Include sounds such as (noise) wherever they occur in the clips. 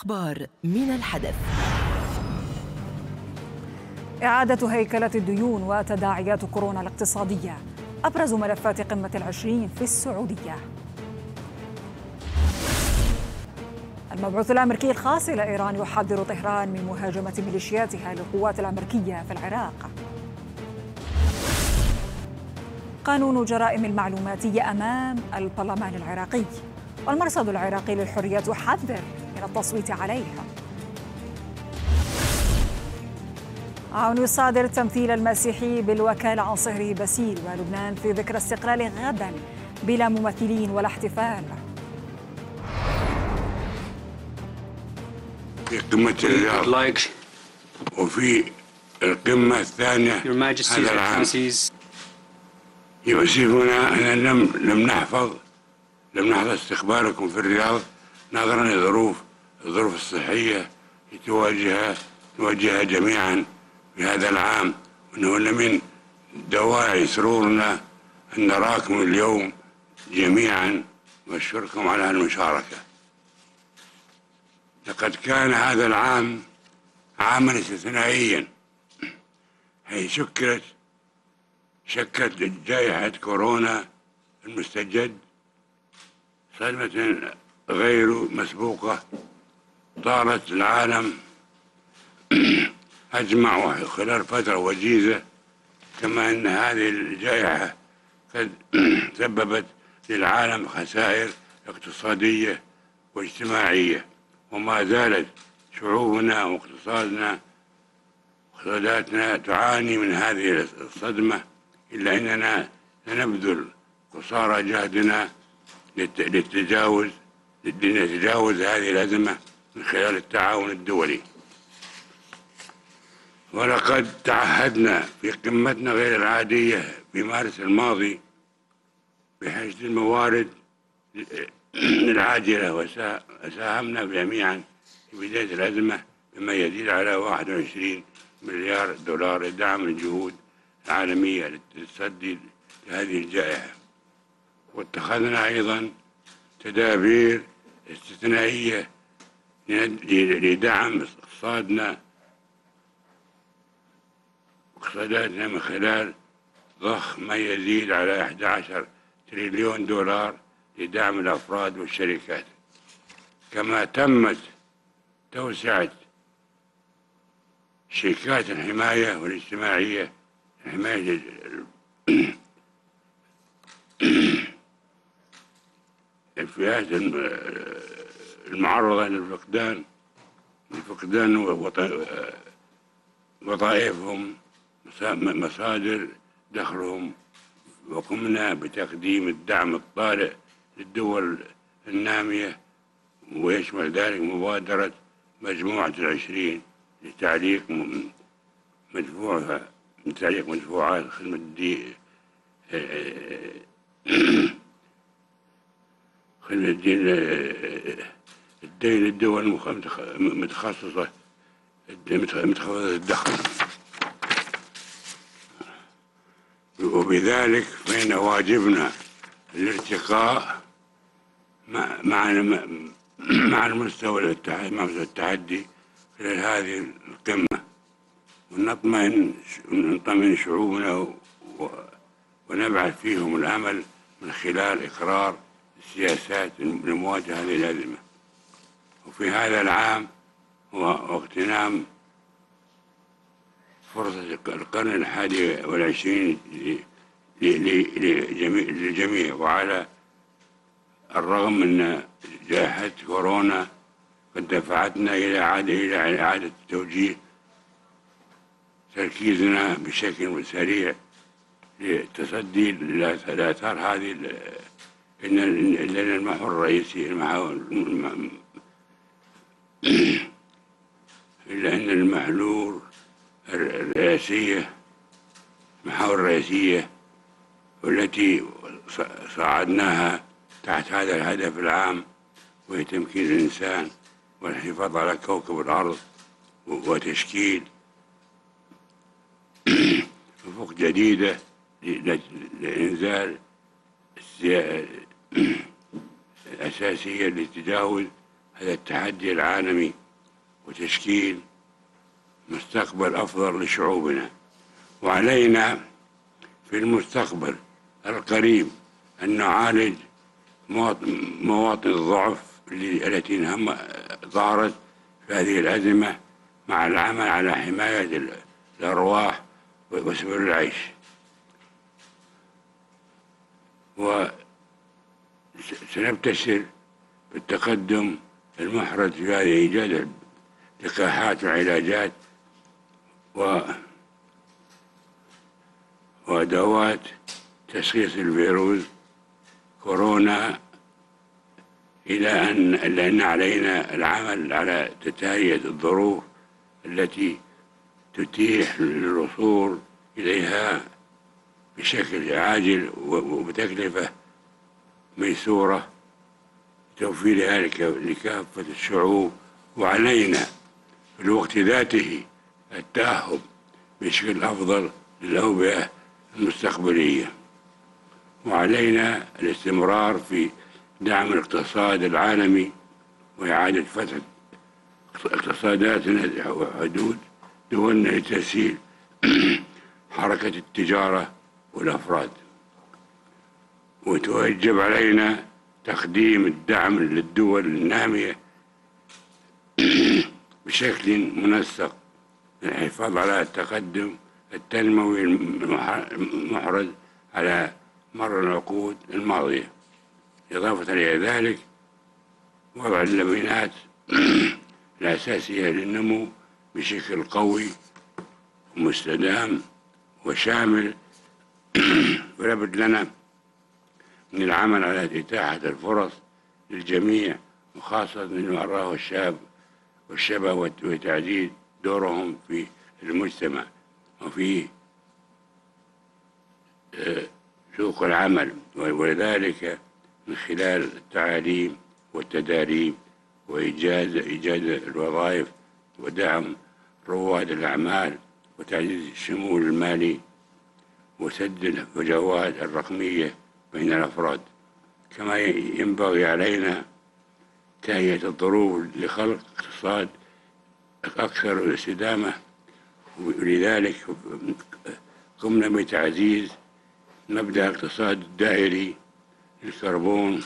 الأخبار من الحدث. إعادة هيكلة الديون وتداعيات كورونا الاقتصادية أبرز ملفات قمة العشرين في السعودية. المبعوث الأمريكي الخاص إلى إيران يحذر طهران من مهاجمة ميليشياتها للقوات الأمريكية في العراق. قانون جرائم المعلوماتية أمام البرلمان العراقي. والمرصد العراقي للحريات يحذر من التصويت عليها. عون يصادر تمثيل المسيحي بالوكالة عن صهره بسيل ولبنان في ذكرى استقلال غدا بلا ممثلين ولا احتفال. في قمة الرياض. وفي القمة الثانية هذا العام. يؤسفنا أن لم لم نحفظ لم نحفظ استقبالكم في الرياض نظرا لظروف الظروف الصحية تواجهها نواجهها جميعا في هذا العام. وأنه من دواعي سرورنا أن نراكم اليوم جميعا وأشكركم على المشاركة لقد كان هذا العام عاما استثنائيا حيث شكلت شكلت جائحة كورونا المستجد صدمة غير مسبوقة طالت العالم (clears throat) أجمع خلال فترة وجيزة كما أن هذه الجائحة قد (clears throat) سببت للعالم خسائر اقتصادية واجتماعية وما زالت شعوبنا واقتصادنا اقتصاداتنا تعاني من هذه الصدمة إلا أننا سنبذل قصارى جهدنا للتجاوز لنتجاوز هذه الأزمة. من خلال التعاون الدولي. ولقد تعهدنا في قمتنا غير العادية في مارس الماضي بحشد الموارد العاجلة وساهمنا جميعا في بداية الأزمة بما يزيد على 21 مليار دولار لدعم الجهود العالمية للتصدي لهذه الجائحة. واتخذنا أيضا تدابير استثنائية لدعم اقتصادنا. اقتصاداتنا من خلال ضخ ما يزيد على 11 تريليون دولار لدعم الأفراد والشركات. كما تمت توسعة شركات الحماية والاجتماعية حماية (coughs) الفئات المعرضة للفقدان لفقدان وظائفهم مصادر دخلهم وقمنا بتقديم الدعم الطارئ للدول النامية ويشمل ذلك مبادرة مجموعة العشرين لتعليق مدفوعها من تعليق مدفوعات خدمة الدي خدمة الدين الدين الدول المتخصصة متخصصة. الدخل وبذلك فإن واجبنا الارتقاء مع مع المستوى التحدي خلال هذه القمة. ونطمئن نطمئن شعوبنا ونبعث فيهم الأمل من خلال إقرار السياسات لمواجهة هذه الأزمة وفي هذا العام هو اغتنام فرصة القرن الحادي والعشرين للجميع وعلى الرغم من جائحة كورونا قد دفعتنا إلى إعادة إلى إعادة توجيه تركيزنا بشكل سريع للتصدي لآثار هذه إن المحور الرئيسي المحور (clears throat) إلا أن المحلول الرئاسية المحاور الرئيسية والتي صعدناها تحت هذا الهدف العام وهي تمكين الإنسان والحفاظ على كوكب الأرض وتشكيل (clears throat) أفق جديدة لإنزال (clears throat) الأساسية لتجاوز هذا التحدي العالمي وتشكيل مستقبل أفضل لشعوبنا. وعلينا في المستقبل القريب أن نعالج مواطن الضعف التي ظهرت في هذه الأزمة مع العمل على حماية الأرواح وسبل العيش. وسنبتشر بالتقدم المحرز في هذه إيجاد لقاحات وعلاجات و وأدوات تشخيص الفيروس كورونا إلى أن لأن علينا العمل على تتهيئة الظروف التي تتيح للوصول إليها بشكل عاجل وبتكلفة ميسورة. توفيرها لكافة الشعوب وعلينا في الوقت ذاته التأهب بشكل أفضل للأوبئة المستقبلية. وعلينا الاستمرار في دعم الاقتصاد العالمي وإعادة فتح اقتصاداتنا وحدود دولنا لتسهيل (clears throat) حركة التجارة والأفراد. وتوجب علينا تقديم الدعم للدول النامية. (clears throat) بشكل منسق. للحفاظ على التقدم التنموي المحرز على مر العقود الماضية. إضافة إلى ذلك وضع اللبنات (clears throat) الأساسية للنمو بشكل قوي ومستدام وشامل. (clears throat) ولابد لنا من العمل على إتاحة الفرص للجميع وخاصة للمرأة والشاب والشباب وتعزيز دورهم في المجتمع وفي آه، سوق العمل ولذلك من خلال التعاليم والتداريب وإيجاد إيجاد الوظائف ودعم رواد الأعمال وتعزيز الشمول المالي وسد الفجوات الرقمية بين الأفراد كما ينبغي علينا تهيئة الظروف لخلق اقتصاد أكثر استدامة ولذلك قمنا بتعزيز مبدأ الاقتصاد الدائري للكربون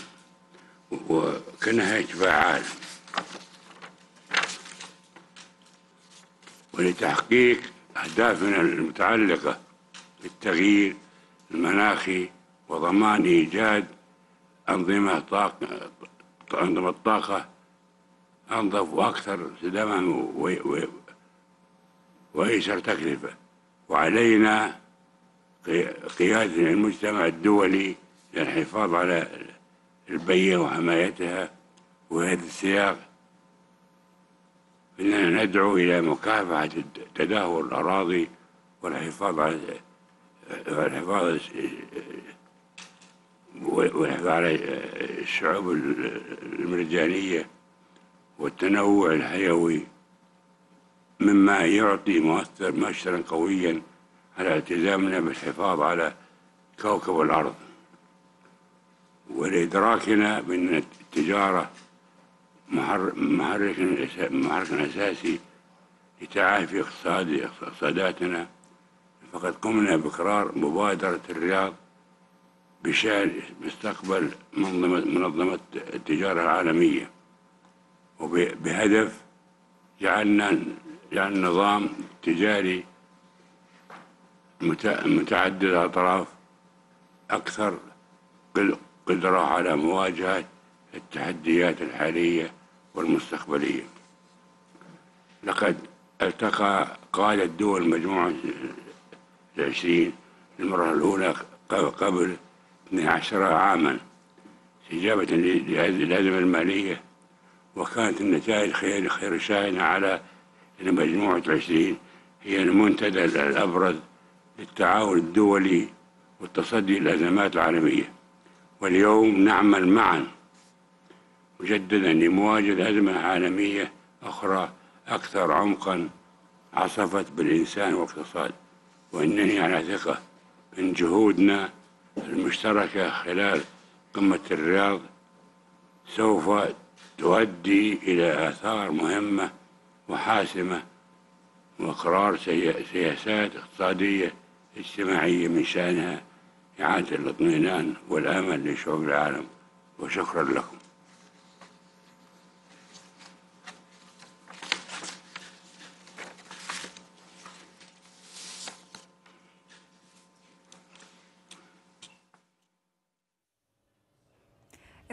وكنهج فعال. ولتحقيق أهدافنا المتعلقة بالتغيير المناخي وضمان إيجاد أنظمة طاقة أنظمة طاقة أنظف وأكثر استدامة وأيسر تكلفة. وعلينا قيادة المجتمع الدولي للحفاظ على البيئة وحمايتها وهذا السياق. إننا ندعو إلى مكافحة تدهور الأراضي والحفاظ على والحفاظ والحفاظ على الشعوب المرجانية والتنوع الحيوي مما يعطي مؤثر مؤشرا قويا على التزامنا بالحفاظ على كوكب الأرض. ولإدراكنا بأن التجارة محرك محرك أساسي لتعافي اقتصاد اقتصاداتنا. فقد قمنا بقرار مبادرة الرياض بشأن مستقبل منظمة, منظمة التجارة العالمية. وبهدف جعلنا جعل نظام تجاري متعدد الأطراف أكثر قدرة على مواجهة التحديات الحالية والمستقبلية. لقد التقى قادة دول مجموعة العشرين للمرة الأولى قبل 12 عاما استجابة لهذه الأزمة المالية. وكانت النتائج خير خير شاهنة على مجموعة العشرين هي المنتدى الأبرز للتعاون الدولي والتصدي للأزمات العالمية. واليوم نعمل معا مجددا لمواجهة أزمة عالمية أخرى أكثر عمقا عصفت بالإنسان والاقتصاد. وإنني على ثقة من جهودنا المشتركة خلال قمة الرياض سوف تؤدي إلى آثار مهمة وحاسمة وإقرار سياسات اقتصادية اجتماعية من شأنها إعادة الاطمئنان والأمل لشعوب العالم. وشكرا لكم.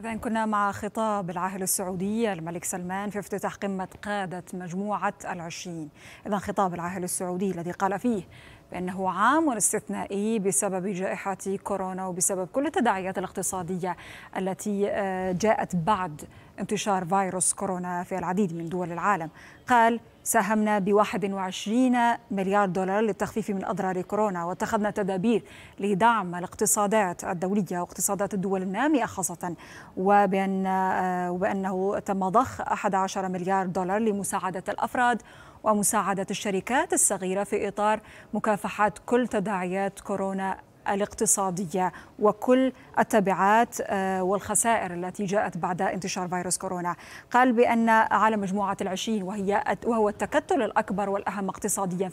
إذا كنا مع خطاب العاهل السعودي الملك سلمان في افتتاح قمة قادة مجموعة العشرين. إذا خطاب العاهل السعودي الذي قال فيه بأنه عام استثنائي بسبب جائحة كورونا وبسبب كل التداعيات الاقتصادية التي آه، جاءت بعد انتشار فيروس كورونا في العديد من دول العالم. قال ساهمنا ب 21 مليار دولار للتخفيف من أضرار كورونا واتخذنا تدابير لدعم الاقتصادات الدولية واقتصادات الدول النامية خاصة وبأن آه، وبأنه تم ضخ 11 مليار دولار لمساعدة الأفراد ومساعدة الشركات الصغيرة في إطار مكافحة كل تداعيات كورونا الاقتصادية وكل التبعات آه، والخسائر التي جاءت بعد انتشار فيروس كورونا. قال بأن على مجموعة العشرين وهي وهو التكتل الأكبر والأهم اقتصاديا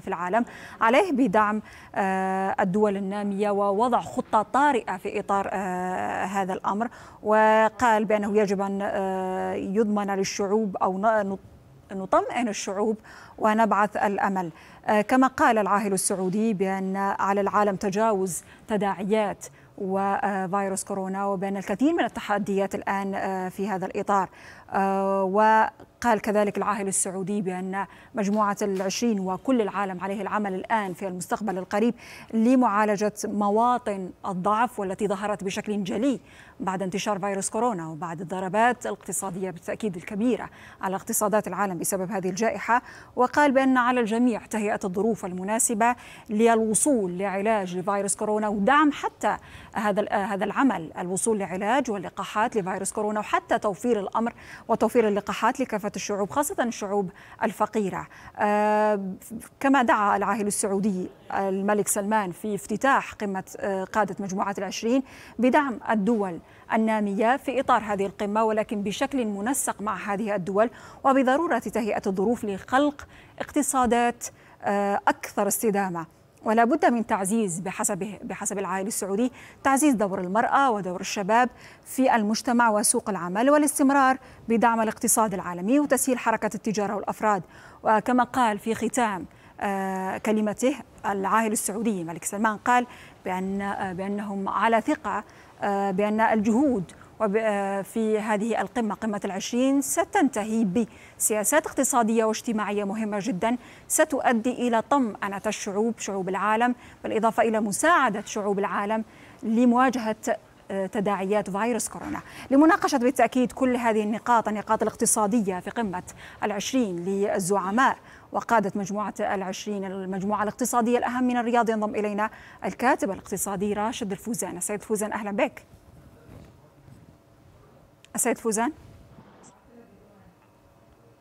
في العالم عليه بدعم آه، الدول النامية ووضع خطة طارئة في إطار آه، هذا الأمر. وقال بأنه يجب أن يضمن للشعوب أو نطمئن الشعوب ونبعث الأمل. آه، كما قال العاهل السعودي بأن على العالم تجاوز تداعيات وفيروس كورونا وبين الكثير من التحديات الآن آه، في هذا الإطار. آه، وقال كذلك العاهل السعودي بأن مجموعة العشرين وكل العالم عليه العمل الآن في المستقبل القريب لمعالجة مواطن الضعف والتي ظهرت بشكل جلي بعد انتشار فيروس كورونا وبعد الضربات الاقتصادية بالتأكيد الكبيرة على اقتصادات العالم بسبب هذه الجائحة وقال بأن على الجميع تهيئة الظروف المناسبة للوصول لعلاج لفيروس كورونا ودعم حتى هذا هذا العمل الوصول لعلاج واللقاحات لفيروس كورونا وحتى توفير الأمر وتوفير اللقاحات لكافة الشعوب خاصة الشعوب الفقيرة. آه، كما دعا العاهل السعودي الملك سلمان في افتتاح قمة آه، قادة مجموعة العشرين بدعم الدول النامية في إطار هذه القمة ولكن بشكل منسق مع هذه الدول وبضرورة تهيئة الظروف لخلق اقتصادات آه، أكثر استدامة. ولا بد من تعزيز بحسب بحسب العائل السعودي تعزيز دور المرأة ودور الشباب في المجتمع وسوق العمل والاستمرار بدعم الاقتصاد العالمي وتسهيل حركة التجارة والأفراد. وكما قال في ختام آه، كلمته العاهل السعودي الملك سلمان قال بأن آه، بأنهم على ثقة بأن الجهود وفي هذه القمة قمة العشرين ستنتهي بسياسات اقتصادية واجتماعية مهمة جدا. ستؤدي إلى طمأنة الشعوب شعوب العالم بالإضافة إلى مساعدة شعوب العالم لمواجهة آه، تداعيات فيروس كورونا. لمناقشة بالتأكيد كل هذه النقاط النقاط الاقتصادية في قمة العشرين للزعماء. وقادة مجموعة العشرين المجموعة الاقتصادية الأهم من الرياض. ينضم إلينا الكاتب الاقتصادي راشد الفوزان. السيد فوزان أهلا بك. السيد فوزان.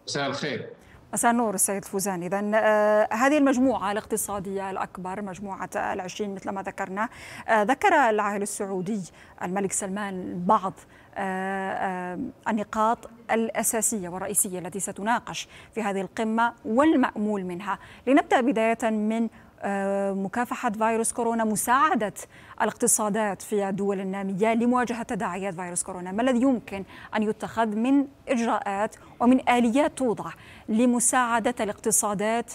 مساء الخير. مساء النور السيد فوزان. إذا آه هذه المجموعة الاقتصادية الأكبر مجموعة العشرين مثل ما ذكرنا. آه ذكر العاهل السعودي الملك سلمان بعض النقاط الأساسية والرئيسية التي ستناقش في هذه القمة والمأمول منها. لنبدأ بداية من آه، مكافحة فيروس كورونا مساعدة الاقتصادات في الدول النامية لمواجهة تداعيات فيروس كورونا. ما الذي يمكن أن يتخذ من إجراءات ومن آليات توضع لمساعدة الاقتصادات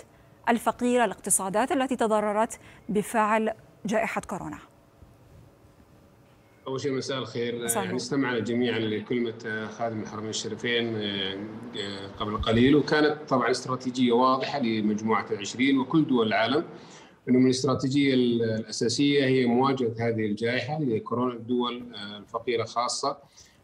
الفقيرة الاقتصادات التي تضررت بفعل جائحة كورونا؟ أول شيء مساء الخير. صحيح. يعني استمعنا جميعا لكلمه خادم الحرمين الشريفين آه، قبل قليل. وكانت طبعا استراتيجية واضحة لمجموعة العشرين وكل دول العالم إنه من الاستراتيجية الأساسية هي مواجهة هذه الجائحة لكورونا الدول آه، الفقيرة خاصة.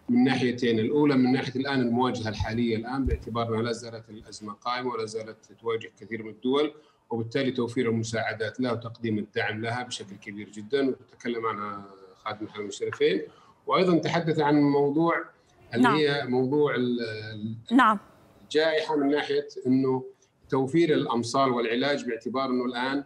من ناحيتين الأولى من ناحية الآن المواجهة الحالية الآن باعتبار أنها لا زالت الأزمة قائمة ولا زالت تواجه كثير من الدول وبالتالي توفير المساعدات لها وتقديم الدعم لها بشكل كبير جدا. وتتكلم عنها خادم الحرمين الشريفين وأيضا تحدث عن موضوع اللي نعم. هي موضوع نعم. الجائحة من ناحية إنه توفير الأمصال والعلاج باعتبار إنه الآن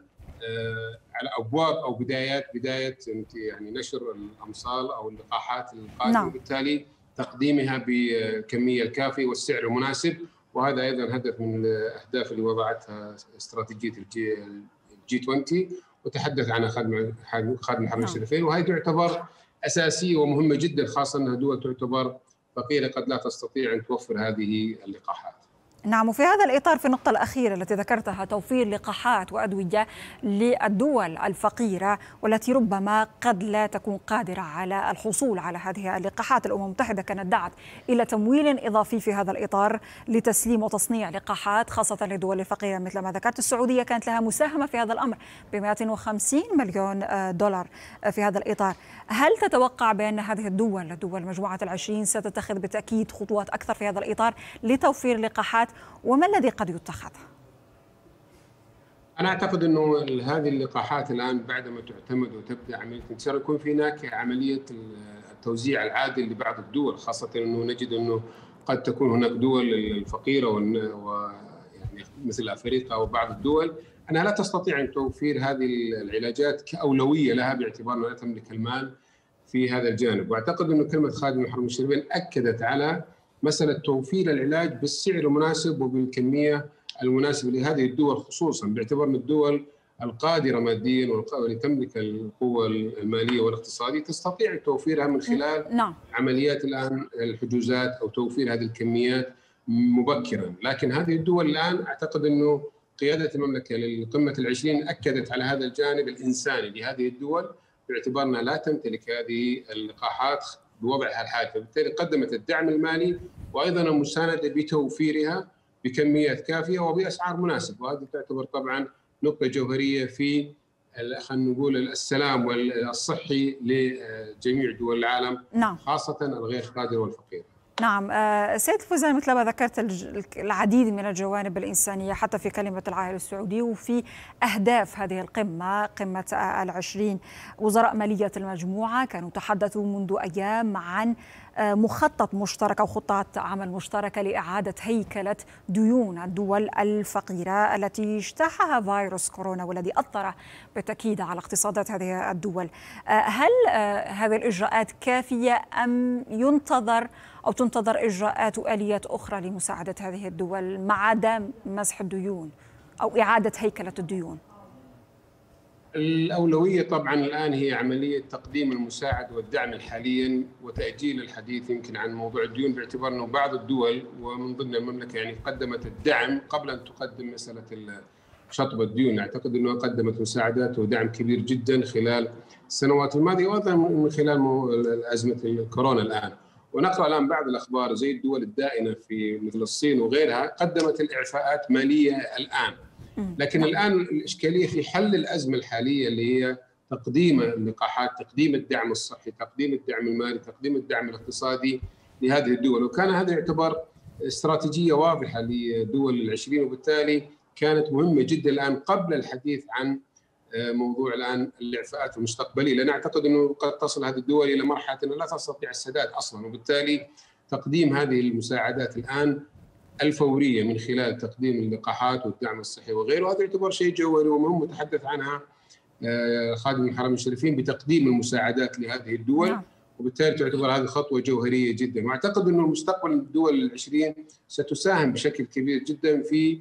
آه، على أبواب أو بدايات بداية أنت يعني نشر الأمصال أو اللقاحات القادمة. نعم. وبالتالي تقديمها بالكميه الكافيه والسعر المناسب. وهذا أيضا هدف من الأهداف اللي وضعتها استراتيجية الجي 20 وتحدث عنها خادم خادم الحرمين الشريفين وهي تعتبر أساسية ومهمة جدا خاصة أنها دول تعتبر فقيره قد لا تستطيع أن توفر هذه اللقاحات. نعم وفي هذا الإطار في النقطة الأخيرة التي ذكرتها توفير لقاحات وأدوية للدول الفقيرة والتي ربما قد لا تكون قادرة على الحصول على هذه اللقاحات. الأمم المتحدة كانت دعت إلى تمويل إضافي في هذا الإطار لتسليم وتصنيع لقاحات خاصة للدول الفقيرة مثل ما ذكرت. السعودية كانت لها مساهمة في هذا الأمر ب 150 مليون دولار في هذا الإطار. هل تتوقع بأن هذه الدول الدول مجموعة العشرين ستتخذ بالتأكيد خطوات أكثر في هذا الإطار لتوفير لقاحات؟ وما الذي قد يتخذ؟ أنا أعتقد أنه هذه اللقاحات الآن بعدما تعتمد وتبدأ عملية انتشار يكون في هناك عملية التوزيع العادل لبعض الدول خاصة أنه نجد أنه قد تكون هناك دول الفقيرة و يعني مثل أفريقيا وبعض الدول أنها لا تستطيع أن توفير هذه العلاجات كأولوية لها باعتبار أنها لا تملك المال في هذا الجانب وأعتقد أنه كلمة خادم الحرم الشريفين أكدت على مساله توفير العلاج بالسعر المناسب وبالكمية المناسبة لهذه الدول خصوصا باعتبار أن الدول القادرة ماديا واللي تملك القوة المالية والاقتصادية تستطيع توفيرها من خلال نعم. عمليات الآن الحجوزات أو توفير هذه الكميات مبكرا، لكن هذه الدول الآن أعتقد أنه قيادة المملكة للقمه العشرين أكدت على هذا الجانب الإنساني لهذه الدول باعتبار أنها لا تمتلك هذه اللقاحات بوضعها الحالي فبالتالي قدمت الدعم المالي وأيضا المسانده بتوفيرها بكميات كافية وبأسعار مناسبة وهذه تعتبر طبعا نقطة جوهرية في خلينا نقول السلام والصحي لجميع دول العالم نعم. خاصة الغير قادره والفقيره. نعم. آه، سيد فوزان مثل ما ذكرت العديد من الجوانب الإنسانية حتى في كلمة العاهل السعودي وفي أهداف هذه القمة قمة العشرين وزراء مالية المجموعة كانوا تحدثوا منذ أيام عن آه، مخطط مشترك أو خطة عمل مشتركة لإعادة هيكلة ديون الدول الفقيرة التي اجتاحها فيروس كورونا والذي أثر بالتأكيد على اقتصادات هذه الدول. آه، هل هذه الإجراءات كافية أم ينتظر أو تنتظر إجراءات وآليات أخرى لمساعدة هذه الدول مع عدم مسح الديون أو إعادة هيكلة الديون. الأولوية طبعا الآن هي عملية تقديم المساعدة والدعم حاليا وتأجيل الحديث يمكن عن موضوع الديون باعتبار أنه بعض الدول ومن ضمن المملكة يعني قدمت الدعم قبل أن تقدم مسألة شطب الديون. أعتقد أنها قدمت مساعدات ودعم كبير جدا خلال السنوات الماضية وأيضا من خلال أزمة الكورونا الآن. ونقرأ الآن بعض الأخبار زي الدول الدائنه في مثل الصين وغيرها قدمت الإعفاءات مالية الآن. لكن الآن الإشكالية في حل الأزمة الحالية اللي هي تقديم اللقاحات، تقديم الدعم الصحي، تقديم الدعم المالي، تقديم الدعم الاقتصادي لهذه الدول، وكان هذا يعتبر استراتيجية واضحة لدول العشرين وبالتالي كانت مهمة جدا الآن قبل الحديث عن موضوع الآن الإعفاءات المستقبلية لأن أعتقد إنه قد تصل هذه الدول إلى مرحلة إنها لا تستطيع السداد أصلا وبالتالي تقديم هذه المساعدات الآن الفورية من خلال تقديم اللقاحات والدعم الصحي وغيره هذا يعتبر شيء جوهري ومهم متحدث عنها آه، خادم الحرمين الشريفين بتقديم المساعدات لهذه الدول نعم. وبالتالي تعتبر هذه خطوة جوهرية جدا وأعتقد إنه مستقبل الدول العشرين ستساهم بشكل كبير جدا في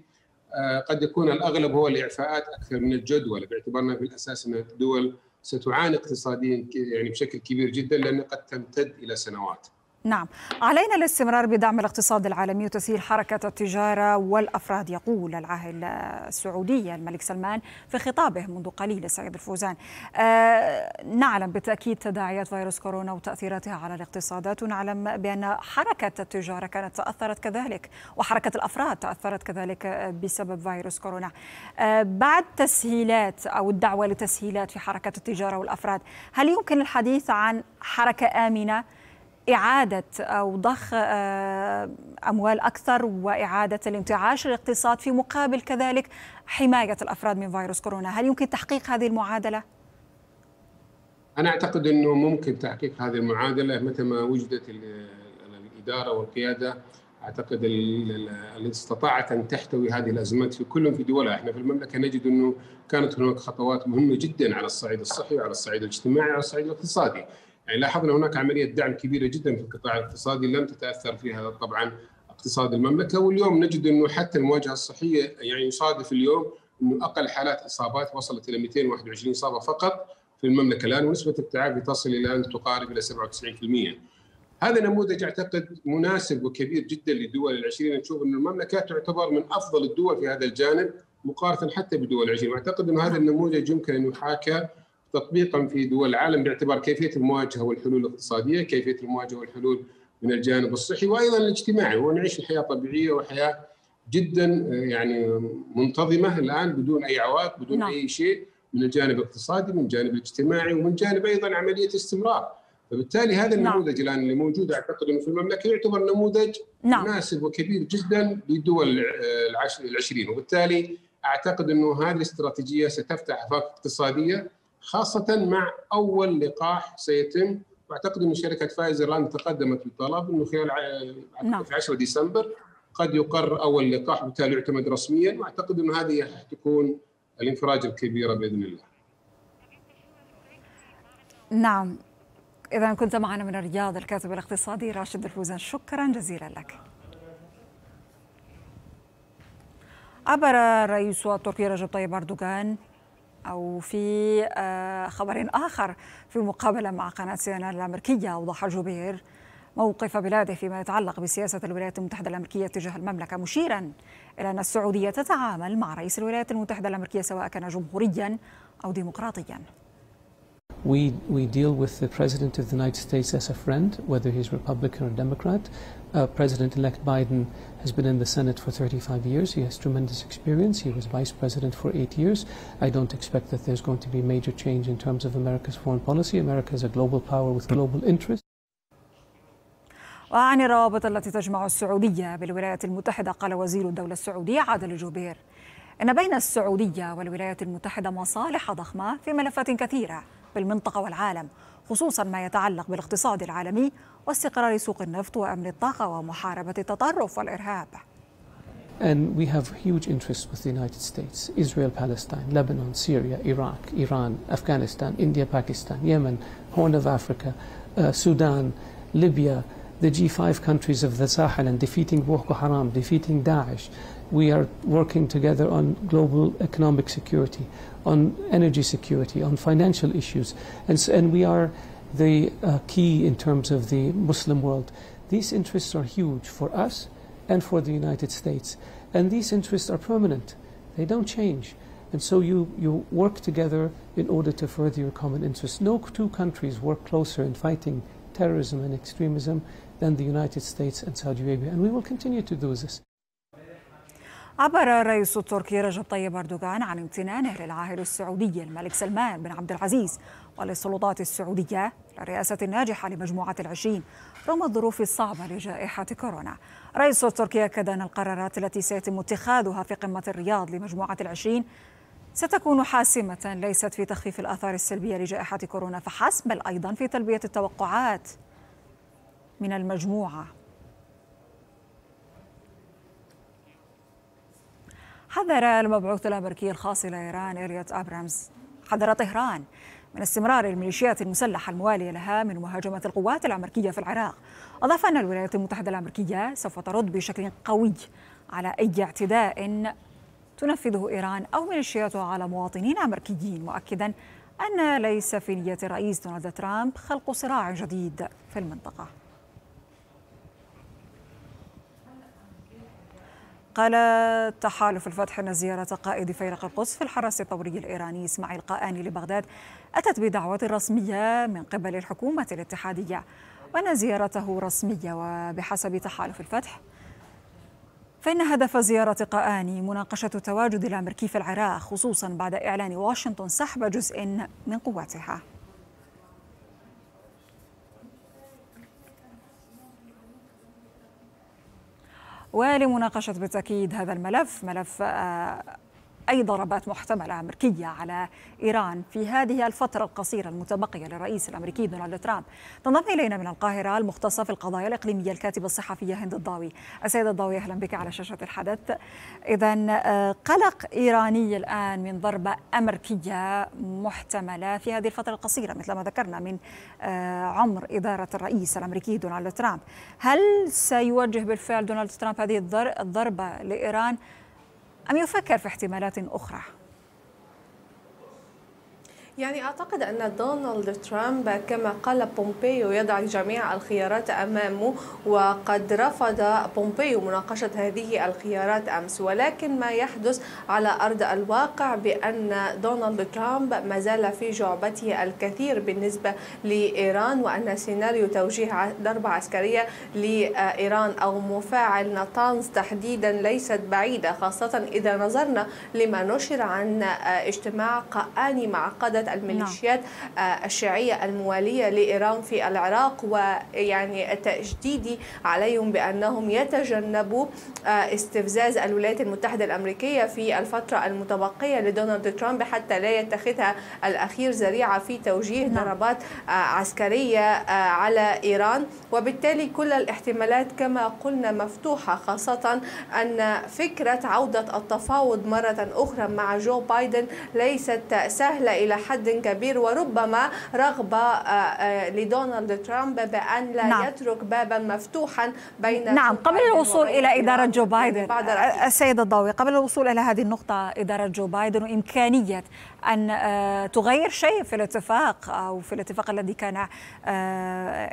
قد يكون الأغلب هو الإعفاءات أكثر من الجدول باعتبارنا في الأساس ان الدول ستعاني اقتصاديا يعني بشكل كبير جدا لأن قد تمتد إلى سنوات. نعم. علينا الاستمرار بدعم الاقتصاد العالمي وتسهيل حركة التجارة والأفراد يقول العاهل السعودي الملك سلمان في خطابه منذ قليل السيد الفوزان. آه نعلم بالتأكيد تداعيات فيروس كورونا وتأثيراتها على الاقتصادات ونعلم بأن حركة التجارة كانت تأثرت كذلك وحركة الأفراد تأثرت كذلك بسبب فيروس كورونا. آه بعد تسهيلات أو الدعوة لتسهيلات في حركة التجارة والأفراد هل يمكن الحديث عن حركة آمنة إعادة أو ضخ آه، أموال أكثر وإعادة الانتعاش الاقتصاد في مقابل كذلك حماية الأفراد من فيروس كورونا. هل يمكن تحقيق هذه المعادلة؟ أنا أعتقد أنه ممكن تحقيق هذه المعادلة متى ما وجدت الإدارة والقيادة. أعتقد اللي استطاعت أن تحتوي هذه الأزمات في كل في دولها. إحنا في المملكة نجد أنه كانت هناك خطوات مهمة جدا على الصعيد الصحي وعلى الصعيد الاجتماعي وعلى الصعيد الاقتصادي. يعني لاحظنا هناك عملية دعم كبيرة جدا في القطاع الاقتصادي لم تتأثر فيها طبعا اقتصاد المملكة واليوم نجد إنه حتى المواجهة الصحية يعني يصادف اليوم إنه أقل حالات إصابات وصلت إلى 221 إصابة فقط في المملكة. الآن ونسبه التعافي تصل إلى أن تقارب إلى 97%. هذا نموذج أعتقد مناسب وكبير جدا للدول العشرين. نشوف ان المملكة تعتبر من أفضل الدول في هذا الجانب مقارنة حتى بدول العشرين. واعتقد ان هذا النموذج يمكن أن يحاكى تطبيقا في دول العالم باعتبار كيفية المواجهة والحلول الاقتصادية، كيفية المواجهة والحلول من الجانب الصحي وأيضا الاجتماعي ونعيش في حياه طبيعية وحياة جدا يعني منتظمة الآن بدون أي عوائق بدون نعم. أي شيء من الجانب الاقتصادي من الجانب الاجتماعي ومن جانب أيضا عملية استمرار فبالتالي هذا نعم. النموذج الآن اللي موجود أعتقد إنه في المملكة يعتبر نموذج نعم. مناسب وكبير جدا للدول العشرين وبالتالي أعتقد إنه هذه الاستراتيجية ستفتح أفاق اقتصادية خاصة مع أول لقاح سيتم. واعتقد انه شركة فايزر الان تقدمت بالطلب أنه خلال نعم. في 10 ديسمبر قد يقر أول لقاح وبالتالي يعتمد رسميا. وأعتقد انه هذه تكون الانفراج الكبيره بإذن الله. نعم. إذا كنت معنا من الرياض الكاتب الاقتصادي راشد الفوزان. شكرا جزيلا لك. عبر الرئيس التركي رجب طيب أردوغان أو في آه، خبر آخر في مقابلة مع قناة سي الأمريكية أوضح جوبير موقف بلاده فيما يتعلق بسياسة الولايات المتحدة الأمريكية تجاه المملكة مشيرا إلى أن السعودية تتعامل مع رئيس الولايات المتحدة الأمريكية سواء كان جمهوريا أو ديمقراطيا We, we deal with the President of the United States as a friend, whether he's Republican or Democrat. Uh, President-elect Biden has been in the Senate for 35 years. He has tremendous experience. He was vice president for eight years. I don't expect that there's going to be major change in terms of America's foreign policy. America is a global power with global interests. وعن الروابط التي تجمع السعودية بالولايات المتحدة قال وزير الدولة السعودية عادل جوبير إن بين السعودية والولايات المتحدة مصالح ضخمة في ملفات كثيرة بالمنطقة والعالم خصوصا ما يتعلق بالاقتصاد العالمي واستقرار سوق النفط وأمن الطاقة ومحاربة التطرف والإرهاب And we have huge interests with the United States, Israel, Palestine, Lebanon, Syria, Iraq, Iran, Afghanistan, India, Pakistan, Yemen, Horn of Africa, uh, Sudan, Libya, the G5 countries of the Sahel and defeating Boko Haram, defeating Daesh, we are working together on global economic security, on energy security, on financial issues, and, and we are the uh, key in terms of the Muslim world. These interests are huge for us and for the United States, and these interests are permanent. They don't change. And so you, you work together in order to further your common interests. No two countries work closer in fighting terrorism and extremism than the United States and Saudi Arabia, and we will continue to do this. عبر الرئيس التركي رجب طيب أردوغان عن امتنانه للعاهل السعودي الملك سلمان بن عبد العزيز وللسلطات السعودية للرئاسة الناجحة لمجموعة العشرين رغم الظروف الصعبة لجائحة كورونا. رئيس التركي أكد أن القرارات التي سيتم اتخاذها في قمة الرياض لمجموعة العشرين ستكون حاسمة ليست في تخفيف الآثار السلبية لجائحة كورونا فحسب بل أيضا في تلبية التوقعات من المجموعة. حذر المبعوث الأمريكي الخاص إلى إيران اليوت أبرامز. حذر طهران من استمرار الميليشيات المسلحة الموالية لها من مهاجمه القوات الأمريكية في العراق. أضاف أن الولايات المتحدة الأمريكية سوف ترد بشكل قوي على أي اعتداء تنفذه إيران أو ميليشياتها على مواطنين أمريكيين مؤكدا أن ليس في نية الرئيس دونالد ترامب خلق صراع جديد في المنطقة. قال تحالف الفتح أن زيارة قائد فيلق القدس في الحرس الثوري الإيراني إسماعيل قائاني لبغداد أتت بدعوة رسمية من قبل الحكومة الاتحادية وأن زيارته رسمية وبحسب تحالف الفتح. فإن هدف زيارة قائاني مناقشة التواجد الأمريكي في العراق خصوصا بعد إعلان واشنطن سحب جزء من قواتها. ولمناقشة بالتأكيد هذا الملف ملف آه، أي ضربات محتملة أمريكية على إيران في هذه الفترة القصيرة المتبقية للرئيس الأمريكي دونالد ترامب. تنضم إلينا من القاهرة المختصة في القضايا الإقليمية الكاتبة الصحفية هند الضاوي. السيدة الضاوي أهلا بك على شاشة الحدث. إذا آه، قلق إيراني الآن من ضربة أمريكية محتملة في هذه الفترة القصيرة مثل ما ذكرنا من آه، عمر إدارة الرئيس الأمريكي دونالد ترامب. هل سيوجه بالفعل دونالد ترامب هذه الضربة لإيران؟ أم يفكر في احتمالات أخرى؟ يعني أعتقد أن دونالد ترامب كما قال بومبيو يضع جميع الخيارات أمامه وقد رفض بومبيو مناقشة هذه الخيارات أمس. ولكن ما يحدث على أرض الواقع بأن دونالد ترامب ما زال في جعبته الكثير بالنسبة لإيران وأن سيناريو توجيه ضربة عسكرية لإيران أو مفاعل نطانز تحديدا ليست بعيدة خاصة إذا نظرنا لما نشر عن اجتماع قآني مع قادة الميليشيات نعم. الشيعية الموالية لإيران في العراق ويعني التجديد عليهم بأنهم يتجنبوا آه، استفزاز الولايات المتحدة الأمريكية في الفترة المتبقية لدونالد ترامب حتى لا يتخذها الأخير ذريعة في توجيه نعم. ضربات آه، عسكرية على إيران وبالتالي كل الاحتمالات كما قلنا مفتوحة خاصة أن فكرة عودة التفاوض مرة أخرى مع جو بايدن ليست سهلة إلى حد حد كبير وربما رغبة آه، آه، لدونالد ترامب بأن لا نعم. يترك بابا مفتوحا بين نعم قبل الوصول إلى إدارة جو بايدن السيدة الضوي قبل الوصول إلى هذه النقطة إدارة جو بايدن وإمكانية أن آه، تغير شيء في الاتفاق أو في الاتفاق الذي كان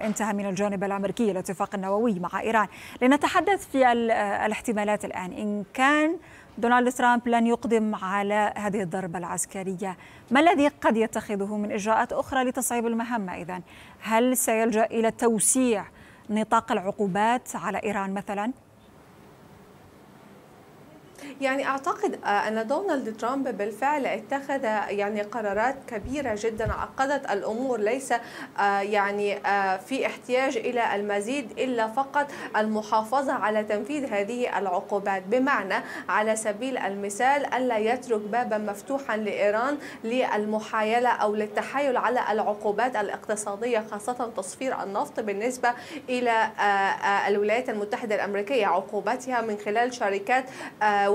انتهى من الجانب الأمريكي الاتفاق النووي مع إيران. لنتحدث في الاحتمالات الآن. إن كان دونالد ترامب لن يقدم على هذه الضربة العسكرية ما الذي قد يتخذه من إجراءات أخرى لتصعيب المهمة إذا هل سيلجأ إلى توسيع نطاق العقوبات على إيران مثلاً؟ يعني أعتقد آه، أن دونالد ترامب بالفعل اتخذ يعني قرارات كبيرة جدا عقدت الأمور ليس آه، يعني آه، في احتياج إلى المزيد إلا فقط المحافظة على تنفيذ هذه العقوبات. بمعنى على سبيل المثال الا يترك بابا مفتوحا لإيران للمحايلة أو للتحايل على العقوبات الاقتصادية خاصة تصفير النفط بالنسبة إلى الولايات المتحدة الأمريكية. عقوباتها من خلال شركات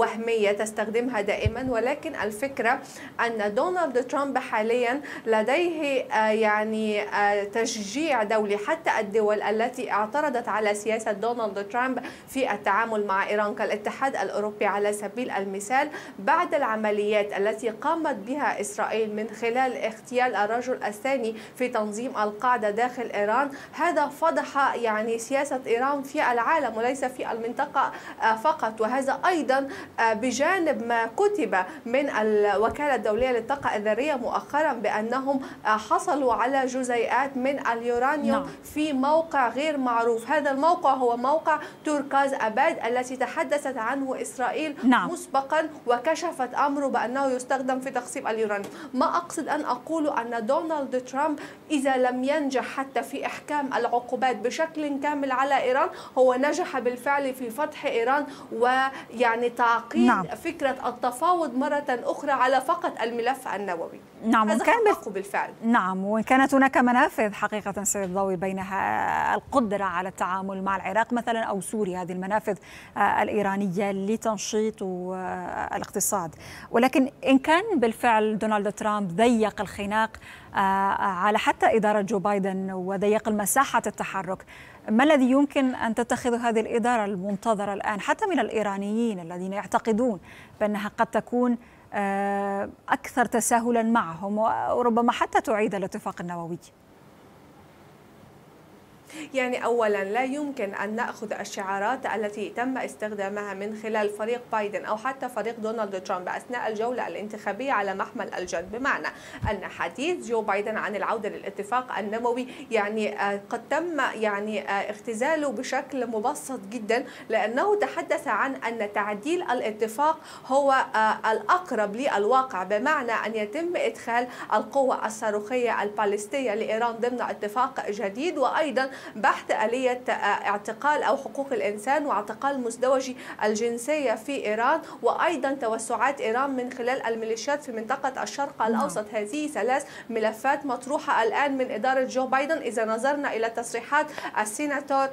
وهمية تستخدمها دائما ولكن الفكرة أن دونالد ترامب حاليا لديه آه، يعني آه، تشجيع دولي. حتى الدول التي اعترضت على سياسة دونالد ترامب في التعامل مع إيران كالاتحاد الأوروبي على سبيل المثال بعد العمليات التي قامت بها إسرائيل من خلال اغتيال الرجل الثاني في تنظيم القاعدة داخل إيران هذا فضح يعني سياسة إيران في العالم وليس في المنطقة آه، فقط. وهذا أيضا بجانب ما كتب من الوكالة الدولية للطاقة الذرية مؤخرا بأنهم آه، حصلوا على جزيئات من اليورانيوم نعم. في موقع غير معروف هذا الموقع هو موقع توركاز أباد التي تحدثت عنه إسرائيل نعم. مسبقا وكشفت أمره بأنه يستخدم في تخصيب اليورانيوم ما أقصد أن أقول أن دونالد ترامب إذا لم ينجح حتى في إحكام العقوبات بشكل كامل على إيران هو نجح بالفعل في فتح إيران ويعني تعقيد نعم. فكرة التفاوض مرة أخرى على فقط الملف النووي. نعم هذا وكان بالفعل. نعم وإن كانت هناك منافذ حقيقة سيد ضوي بينها القدرة على التعامل مع العراق مثلا أو سوريا هذه المنافذ آه، الإيرانية لتنشيط آه، الاقتصاد. ولكن إن كان بالفعل دونالد ترامب ضيق الخناق آه، على حتى إدارة جو بايدن وضيق المساحة التحرك ما الذي يمكن أن تتخذ هذه الإدارة المنتظرة الآن حتى من الإيرانيين الذين يعتقدون بأنها قد تكون آه، أكثر تساهلا معهم وربما حتى تعيد الاتفاق النووي؟ يعني أولا لا يمكن أن نأخذ الشعارات التي تم استخدامها من خلال فريق بايدن أو حتى فريق دونالد ترامب أثناء الجولة الانتخابية على محمل الجد. بمعنى أن حديث جو بايدن عن العودة للاتفاق النووي يعني آه، قد تم يعني آه، اختزاله بشكل مبسط جدا لأنه تحدث عن أن تعديل الاتفاق هو آه، الأقرب للواقع. بمعنى أن يتم إدخال القوة الصاروخية البالستية لإيران ضمن اتفاق جديد وأيضا بحث آلية اعتقال أو حقوق الإنسان واعتقال مزدوجي الجنسية في إيران وأيضا توسعات إيران من خلال الميليشيات في منطقة الشرق نعم. الأوسط هذه ثلاث ملفات مطروحة الآن من إدارة جو بايدن إذا نظرنا إلى تصريحات السيناتور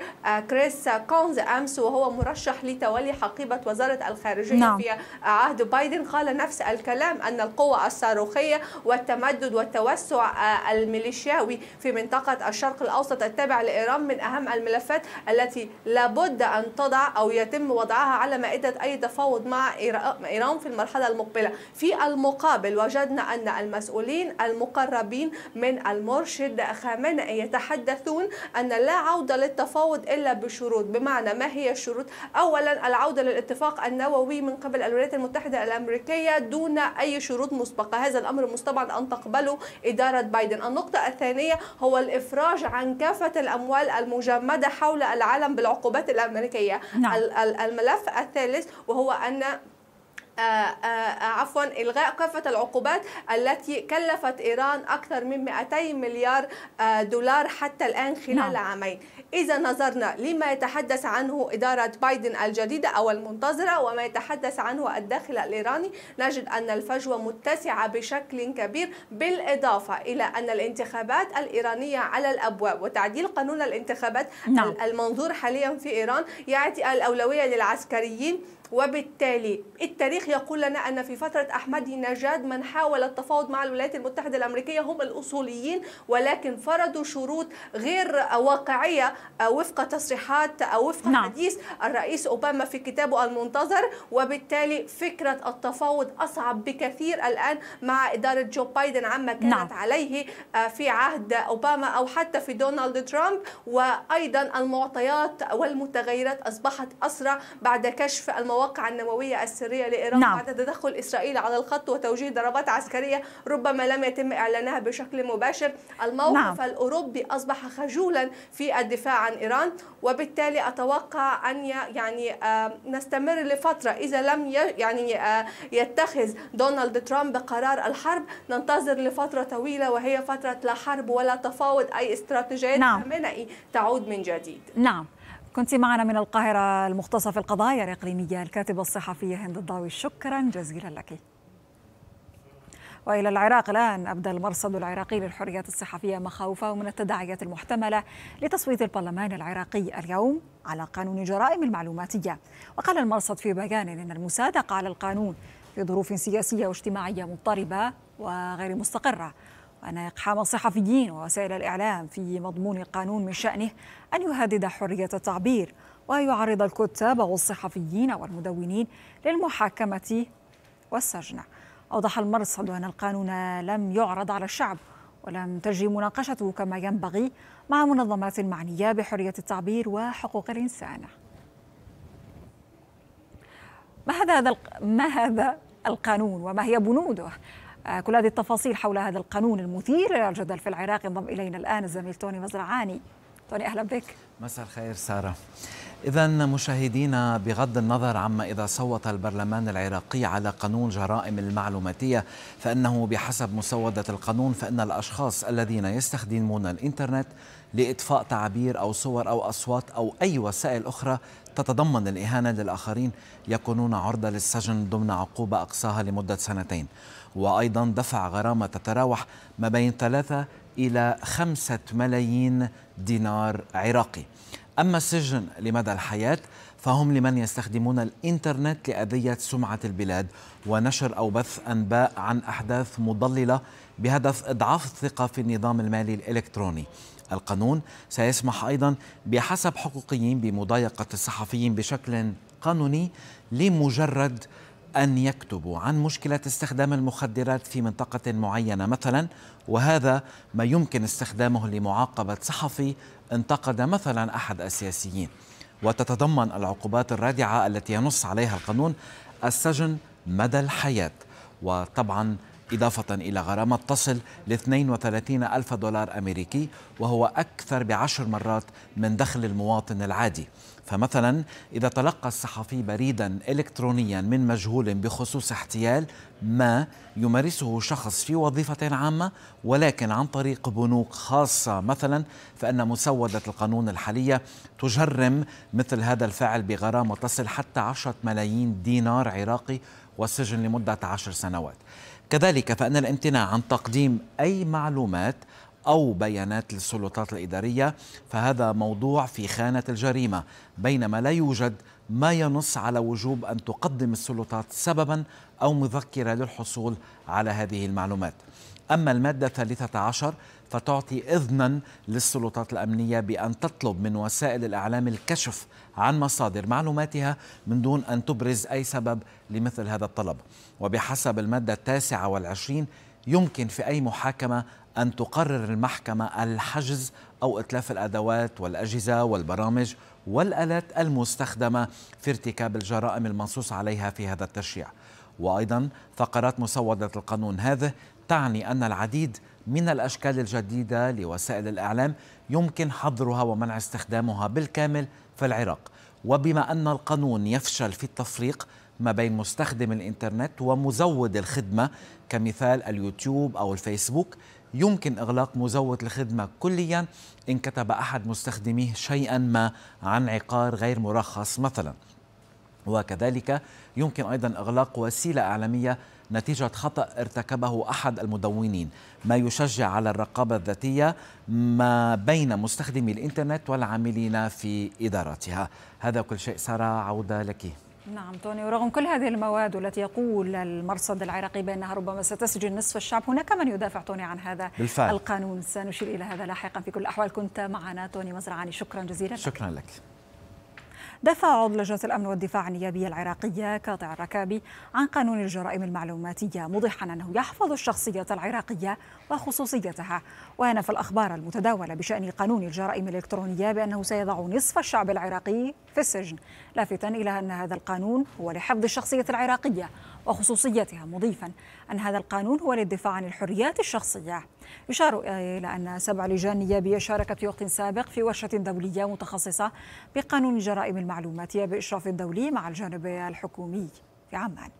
كريس كونز أمس وهو مرشح لتولي حقيبة وزارة الخارجية نعم. في عهد بايدن قال نفس الكلام أن القوة الصاروخية والتمدد والتوسع الميليشياوي في منطقة الشرق الأوسط التابع لإيران من أهم الملفات التي لابد أن تضع أو يتم وضعها على مائدة أي تفاوض مع إيران في المرحلة المقبلة. في المقابل وجدنا أن المسؤولين المقربين من المرشد خامنئي يتحدثون أن لا عودة للتفاوض إلا بشروط. بمعنى ما هي الشروط؟ أولا العودة للاتفاق النووي من قبل الولايات المتحدة الأمريكية دون أي شروط مسبقة. هذا الأمر مستبعد أن تقبله إدارة بايدن. النقطة الثانية هو الإفراج عن كافة الأموال المجمدة حول العالم بالعقوبات الأمريكية نعم. الملف الثالث وهو أن عفوا إلغاء كافة العقوبات التي كلفت إيران أكثر من 200 مليار دولار حتى الآن خلال نعم. عامين إذا نظرنا لما يتحدث عنه إدارة بايدن الجديدة أو المنتظرة وما يتحدث عنه الداخل الإيراني نجد أن الفجوة متسعة بشكل كبير بالإضافة إلى أن الانتخابات الإيرانية على الأبواب وتعديل قانون الانتخابات نعم. المنظور حاليا في إيران يعطي الأولوية للعسكريين وبالتالي التاريخ يقول لنا أن في فترة أحمدي نجاد من حاول التفاوض مع الولايات المتحدة الأمريكية هم الأصوليين ولكن فرضوا شروط غير واقعية وفق تصريحات أو وفق نعم. حديث الرئيس أوباما في كتابه المنتظر وبالتالي فكرة التفاوض أصعب بكثير الآن مع إدارة جو بايدن عما كانت نعم. عليه آه، في عهد أوباما أو حتى في دونالد ترامب وأيضا المعطيات والمتغيرات أصبحت أسرع بعد كشف المواقع المواقع النووية السرية لإيران نعم. بعد تدخل إسرائيل على الخط وتوجيه ضربات عسكرية ربما لم يتم إعلانها بشكل مباشر الموقف نعم. الأوروبي أصبح خجولا في الدفاع عن إيران وبالتالي أتوقع أن يعني آه، نستمر لفترة إذا لم يعني آه، يتخذ دونالد ترامب قرار الحرب ننتظر لفترة طويلة وهي فترة لا حرب ولا تفاوض أي استراتيجية نعم. تعود من جديد نعم كنت معنا من القاهرة المختصة في القضايا الإقليمية الكاتبة الصحفية هند الضاوي. شكرا جزيلا لك. وإلى العراق الآن أبدى المرصد العراقي للحريات الصحفية مخاوفه من التداعيات المحتملة لتصويت البرلمان العراقي اليوم على قانون جرائم المعلوماتية. وقال المرصد في بيان إن المصادقة على القانون في ظروف سياسية واجتماعية مضطربة وغير مستقرة. وأن إقحام الصحفيين ووسائل الإعلام في مضمون القانون من شأنه أن يهدد حرية التعبير ويعرض الكتاب والصحفيين والمدونين للمحاكمة والسجن. أوضح المرصد أن القانون لم يعرض على الشعب ولم تجري مناقشته كما ينبغي مع منظمات المعنية بحرية التعبير وحقوق الإنسان. ما هذا ما هذا القانون وما هي بنوده؟ كل هذه التفاصيل حول هذا القانون المثير للجدل في العراق ينضم إلينا الآن الزميل توني مزرعاني. توني أهلا بك. مساء الخير سارة. إذا مشاهدينا بغض النظر عما إذا صوت البرلمان العراقي على قانون جرائم المعلوماتية فإنه بحسب مسودة القانون فإن الأشخاص الذين يستخدمون الإنترنت لإطفاء تعابير أو صور أو أصوات أو أي وسائل أخرى تتضمن الإهانة للآخرين يكونون عرضة للسجن ضمن عقوبة أقصاها لمدة سنتين. وأيضا دفع غرامة تتراوح ما بين ثلاثة إلى خمسة ملايين دينار عراقي. أما السجن لمدى الحياة فهم لمن يستخدمون الإنترنت لأذية سمعة البلاد. ونشر أو بث أنباء عن أحداث مضللة بهدف إضعاف الثقة في النظام المالي الإلكتروني. القانون سيسمح أيضا بحسب حقوقيين بمضايقة الصحفيين بشكل قانوني لمجرد أن يكتبوا عن مشكلة استخدام المخدرات في منطقة معينة مثلا وهذا ما يمكن استخدامه لمعاقبة صحفي انتقد مثلا أحد السياسيين. وتتضمن العقوبات الرادعة التي ينص عليها القانون السجن مدى الحياة. وطبعا إضافة إلى غرامة تصل ل 32 ألف دولار أمريكي وهو أكثر بعشر مرات من دخل المواطن العادي. فمثلا إذا تلقى الصحفي بريدا إلكترونيا من مجهول بخصوص احتيال ما يمارسه شخص في وظيفة عامة ولكن عن طريق بنوك خاصة. مثلا فإن مسودة القانون الحالية تجرم مثل هذا الفعل بغرامة تصل حتى عشرة ملايين دينار عراقي والسجن لمدة عشر سنوات. كذلك فإن الامتناع عن تقديم أي معلومات أو بيانات للسلطات الإدارية فهذا موضوع في خانة الجريمة بينما لا يوجد ما ينص على وجوب أن تقدم السلطات سببا أو مذكرة للحصول على هذه المعلومات. أما المادة الثالثة عشر فتعطي إذنا للسلطات الأمنية بأن تطلب من وسائل الإعلام الكشف عن مصادر معلوماتها من دون أن تبرز أي سبب لمثل هذا الطلب. وبحسب المادة التاسعة والعشرين يمكن في أي محاكمة أن تقرر المحكمة الحجز أو إتلاف الأدوات والأجهزة والبرامج والآلات المستخدمة في ارتكاب الجرائم المنصوص عليها في هذا التشريع. وأيضا فقرات مسودة القانون هذا تعني أن العديد من الأشكال الجديدة لوسائل الإعلام يمكن حظرها ومنع استخدامها بالكامل في العراق. وبما أن القانون يفشل في التفريق ما بين مستخدم الإنترنت ومزود الخدمة كمثال اليوتيوب أو الفيسبوك يمكن إغلاق مزود الخدمة كليا إن كتب أحد مستخدميه شيئا ما عن عقار غير مرخص مثلا. وكذلك يمكن أيضا إغلاق وسيلة إعلامية نتيجة خطأ ارتكبه أحد المدونين. ما يشجع على الرقابة الذاتية ما بين مستخدمي الإنترنت والعاملين في إدارتها. هذا كل شيء. سارة عودة لك. نعم توني. ورغم كل هذه المواد والتي يقول المرصد العراقي بأنها ربما ستسجن نصف الشعب هناك من يدافع توني عن هذا بالفعل. القانون. سنشير إلى هذا لاحقا في كل الأحوال. كنت معنا توني مزرعاني. شكرا جزيلا. شكرا لك. دافع عضو لجنة الأمن والدفاع النيابية العراقية قاطع الركابي عن قانون الجرائم المعلوماتية موضحا أنه يحفظ الشخصية العراقية وخصوصيتها. وينفى الأخبار المتداولة بشأن قانون الجرائم الإلكترونية بأنه سيضع نصف الشعب العراقي في السجن لافتا إلى أن هذا القانون هو لحفظ الشخصية العراقية وخصوصيتها مضيفا أن هذا القانون هو للدفاع عن الحريات الشخصية. يشار إلى أن سبع لجان نيابية شاركت في وقت سابق في ورشة دولية متخصصة بقانون الجرائم المعلوماتية بإشراف دولي مع الجانب الحكومي في عمان.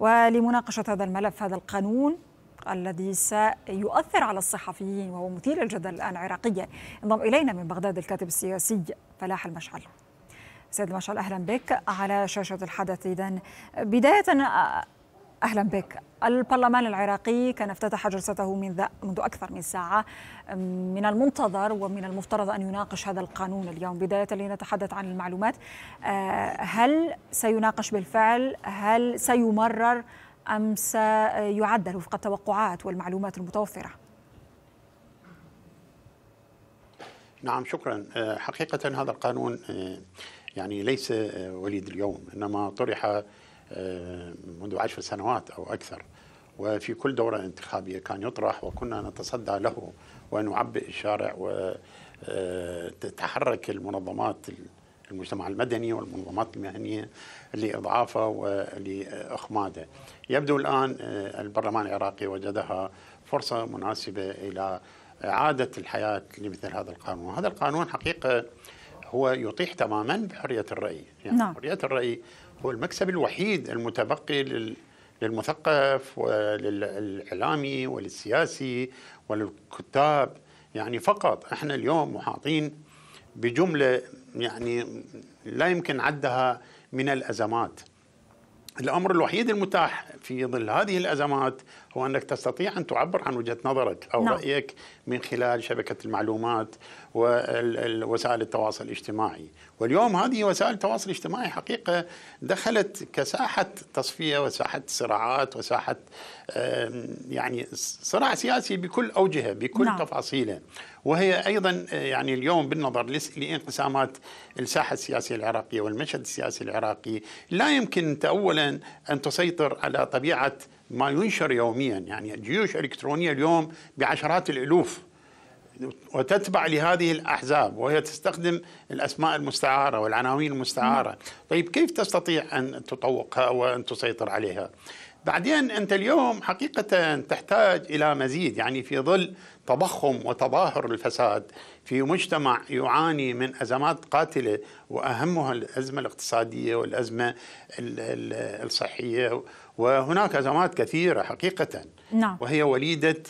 ولمناقشة هذا الملف هذا القانون الذي سيؤثر على الصحفيين وهو مثير الجدل الآن عراقيا انضم إلينا من بغداد الكاتب السياسي فلاح المشعل. سيد المشعل أهلا بك على شاشة الحدث. إذا بداية أهلا بك. البرلمان العراقي كان افتتح جلسته من منذ أكثر من ساعة من المنتظر ومن المفترض أن يناقش هذا القانون اليوم بداية لنتحدث عن المعلومات آه، هل سيناقش بالفعل؟ هل سيمرر أم سيعدل وفق التوقعات والمعلومات المتوفرة؟ نعم شكرا آه، حقيقة هذا القانون آه، يعني ليس وليد اليوم إنما طرح منذ عشر سنوات أو أكثر. وفي كل دورة انتخابية كان يطرح وكنا نتصدى له ونعبئ الشارع وتتحرك المنظمات المجتمع المدني والمنظمات المهنية لإضعافه ولإخماده. يبدو الآن آه، البرلمان العراقي وجدها فرصة مناسبة إلى إعادة الحياة لمثل هذا القانون. هذا القانون حقيقة هو يطيح تماما بحرية الرأي. يعني نعم. حرية الرأي هو المكسب الوحيد المتبقي للمثقف وللإعلامي وللسياسي وللكتاب. يعني فقط إحنا اليوم محاطين بجملة يعني لا يمكن عدها من الأزمات. الأمر الوحيد المتاح في ظل هذه الأزمات هو أنك تستطيع أن تعبر عن وجهة نظرك أو نعم. رأيك من خلال شبكة المعلومات ووسائل التواصل الاجتماعي واليوم هذه وسائل التواصل الاجتماعي حقيقة دخلت كساحة تصفية وساحة صراعات وساحة يعني صراع سياسي بكل أوجهة بكل نعم. تفاصيله وهي أيضا يعني اليوم بالنظر لانقسامات الساحة السياسية العراقية والمشهد السياسي العراقي لا يمكن أنت أولا أن تسيطر على طبيعة ما ينشر يوميا. يعني جيوش إلكترونية اليوم بعشرات الألوف وتتبع لهذه الأحزاب وهي تستخدم الأسماء المستعارة والعناوين المستعارة. طيب كيف تستطيع أن تطوقها وأن تسيطر عليها؟ بعدين أنت اليوم حقيقة تحتاج إلى مزيد. يعني في ظل تضخم وتظاهر الفساد في مجتمع يعاني من أزمات قاتلة وأهمها الأزمة الاقتصادية والأزمة الصحية وهناك أزمات كثيرة حقيقة نعم. وهي وليدة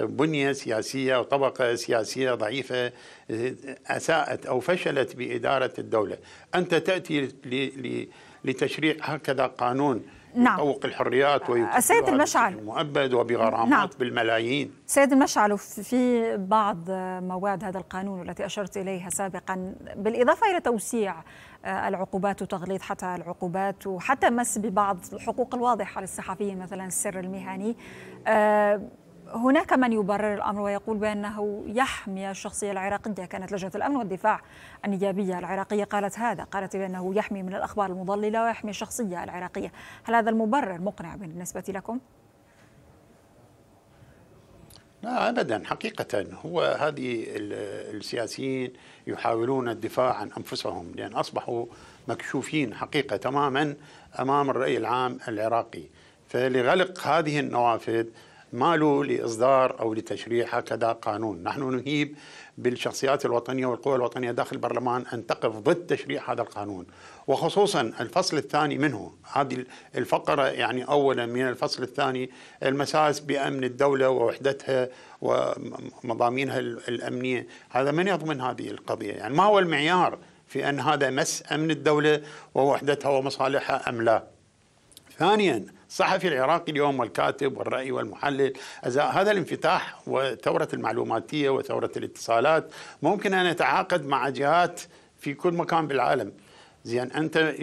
بنية سياسية وطبقه سياسية ضعيفة أساءت أو فشلت بإدارة الدولة، أنت تأتي لتشريع هكذا قانون نعم. يطوق الحريات السيد المشعل مؤبد وبغرامات نعم. بالملايين سيد المشعل في بعض مواد هذا القانون التي أشرت إليها سابقا بالإضافة إلى توسيع آه، العقوبات وتغليظ حتى العقوبات وحتى مس ببعض الحقوق الواضحة للصحفيين مثلا السر المهني آه، هناك من يبرر الأمر ويقول بأنه يحمي الشخصية العراقية، كانت لجنة الأمن والدفاع النيابية العراقية قالت هذا، قالت بأنه يحمي من الأخبار المضللة ويحمي الشخصية العراقية، هل هذا المبرر مقنع بالنسبة لكم؟ لا ابدا حقيقة هو هذه السياسيين يحاولون الدفاع عن أنفسهم لأن أصبحوا مكشوفين حقيقة تماما أمام الرأي العام العراقي فلغلق هذه النوافذ ماله لإصدار أو لتشريع هكذا قانون. نحن نهيب بالشخصيات الوطنية والقوى الوطنية داخل البرلمان أن تقف ضد تشريع هذا القانون. وخصوصا الفصل الثاني منه. هذه الفقرة يعني أولا من الفصل الثاني المساس بأمن الدولة ووحدتها ومضامينها الأمنية. هذا من يضمن هذه القضية؟ يعني ما هو المعيار في أن هذا مس أمن الدولة ووحدتها ومصالحها أم لا؟ ثانيا الصحفي العراقي اليوم والكاتب والرأي والمحلل. هذا الانفتاح وثورة المعلوماتية وثورة الاتصالات ممكن أن يتعاقد مع جهات في كل مكان بالعالم. زين أنت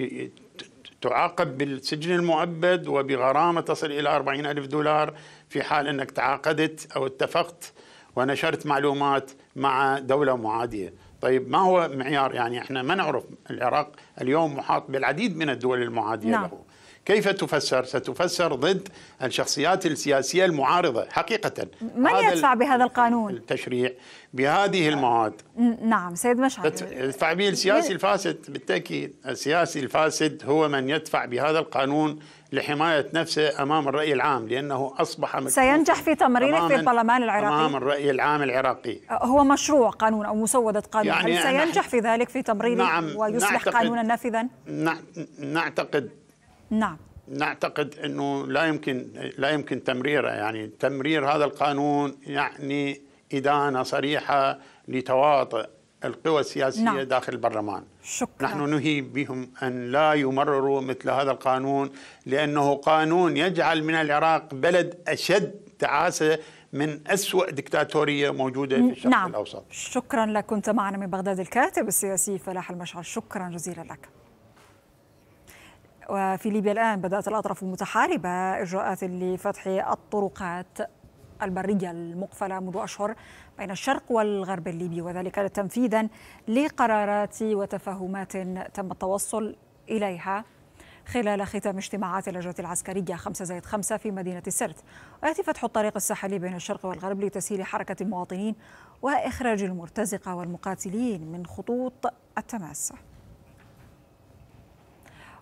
تعاقب بالسجن المؤبد وبغرامة تصل إلى أربعين ألف دولار في حال أنك تعاقدت أو اتفقت ونشرت معلومات مع دولة معادية. طيب ما هو معيار؟ يعني إحنا ما نعرف العراق اليوم محاط بالعديد من الدول المعادية نعم. له. كيف تفسر؟ ستفسر ضد الشخصيات السياسية المعارضة حقيقة من يدفع بهذا القانون؟ التشريع بهذه المواد نعم سيد مشعل يدفع به السياسي الفاسد بالتأكيد السياسي الفاسد هو من يدفع بهذا القانون لحماية نفسه أمام الرأي العام لأنه أصبح سينجح في تمريره في البرلمان العراقي أمام الرأي العام العراقي هو مشروع قانون أو مسودة قانون يعني هل سينجح في ذلك في تمريره نعم ويصبح قانونا نافذا؟ نعتقد نعم. نعتقد إنه لا يمكن لا يمكن تمريره. يعني تمرير هذا القانون يعني إدانة صريحة لتواطؤ القوى السياسية نعم. داخل البرلمان. شكرا. نحن نهيب بهم أن لا يمرروا مثل هذا القانون لأنه قانون يجعل من العراق بلد أشد تعاسة من أسوأ دكتاتورية موجودة في الشرق نعم. الأوسط. شكرا لك. كنت معنا من بغداد الكاتب السياسي فلاح المشعل. شكرا جزيلا لك. وفي ليبيا الآن بدأت الأطراف المتحاربة إجراءات لفتح الطرقات البرية المقفلة منذ أشهر بين الشرق والغرب الليبي وذلك تنفيذا لقرارات وتفاهمات تم التوصل إليها خلال ختام اجتماعات اللجنة العسكرية 5 زائد 5 في مدينة سرت ويأتي فتح الطريق الساحلي بين الشرق والغرب لتسهيل حركة المواطنين وإخراج المرتزقة والمقاتلين من خطوط التماس.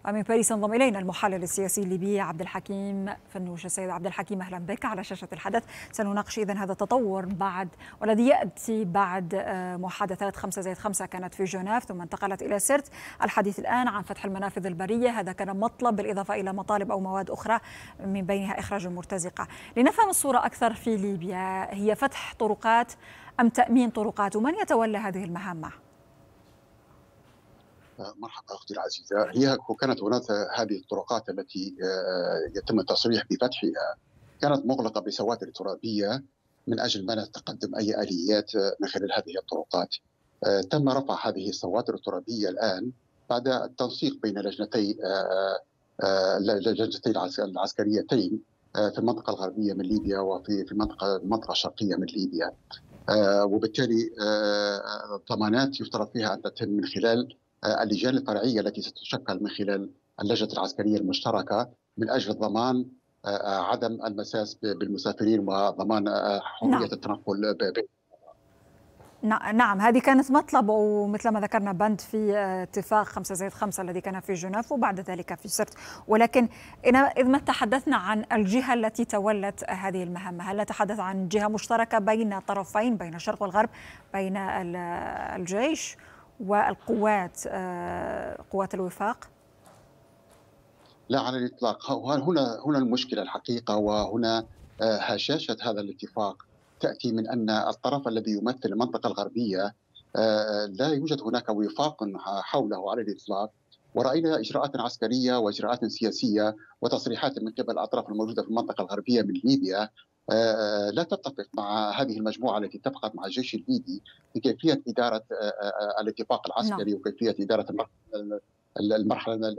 ومن باريس انضم إلينا المحلل السياسي الليبي عبد الحكيم فنوش. السيد عبد الحكيم أهلا بك على شاشة الحدث. سنناقش اذا هذا التطور بعد والذي يأتي بعد آه، محادثات خمسة زائد خمسة كانت في جنيف ثم انتقلت إلى سرت. الحديث الآن عن فتح المنافذ البرية. هذا كان مطلب بالإضافة إلى مطالب أو مواد أخرى من بينها إخراج المرتزقه لنفهم الصورة أكثر في ليبيا هي فتح طرقات أم تأمين طرقات؟ ومن يتولى هذه المهمة؟ مرحبا أختي العزيزة هي كانت هناك هذه الطرقات التي آه، يتم التصريح بفتحها كانت مغلقة بسواتر ترابية من أجل منع تقدم أي آليات من خلال هذه الطرقات. آه، تم رفع هذه السواتر الترابية الآن بعد التنسيق بين لجنتي آه، لجنتي العسكريتين في المنطقة الغربية من ليبيا وفي في المنطقة المنطقة الشرقيه من ليبيا. وبالتالي ضمانات يفترض فيها أن تتم من خلال آه، اللجان الفرعية التي ستشكل من خلال اللجنة العسكرية المشتركة من أجل ضمان آه، آه، عدم المساس بالمسافرين وضمان حرية نعم. التنقل نعم هذه كانت مطلب ومثل ما ذكرنا بند في اتفاق 5 زائد 5 الذي كان في جنيف وبعد ذلك في سرت ولكن إذا ما تحدثنا عن الجهة التي تولت هذه المهمة هل نتحدث عن جهة مشتركة بين طرفين بين الشرق والغرب بين الجيش والقوات آه، قوات الوفاق؟ لا على الإطلاق. هنا هنا المشكلة الحقيقة وهنا آه، هشاشة هذا الاتفاق تأتي من أن الطرف الذي يمثل المنطقة الغربية آه، لا يوجد هناك وفاق حوله على الإطلاق. ورأينا إجراءات عسكرية وإجراءات سياسية وتصريحات من قبل الأطراف الموجودة في المنطقة الغربية من ليبيا لا تتفق مع هذه المجموعة التي اتفقت مع الجيش الليبي في كيفية إدارة آه، الاتفاق العسكري نعم. وكيفية إدارة المرحلة